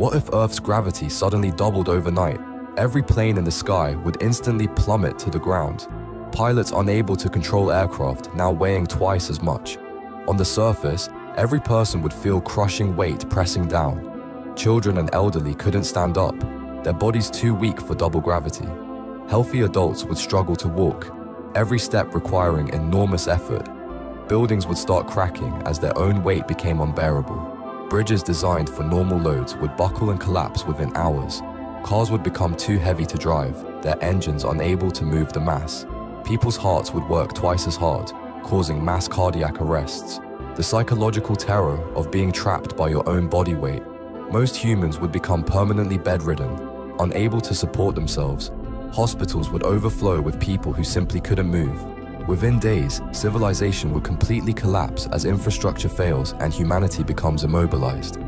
What if Earth's gravity suddenly doubled overnight? Every plane in the sky would instantly plummet to the ground. Pilots unable to control aircraft now weighing twice as much. On the surface, every person would feel crushing weight pressing down. Children and elderly couldn't stand up, their bodies too weak for double gravity. Healthy adults would struggle to walk, every step requiring enormous effort. Buildings would start cracking as their own weight became unbearable. Bridges designed for normal loads would buckle and collapse within hours. Cars would become too heavy to drive, their engines unable to move the mass. People's hearts would work twice as hard, causing mass cardiac arrests. The psychological terror of being trapped by your own body weight. Most humans would become permanently bedridden, unable to support themselves. Hospitals would overflow with people who simply couldn't move. Within days, civilization would completely collapse as infrastructure fails and humanity becomes immobilized.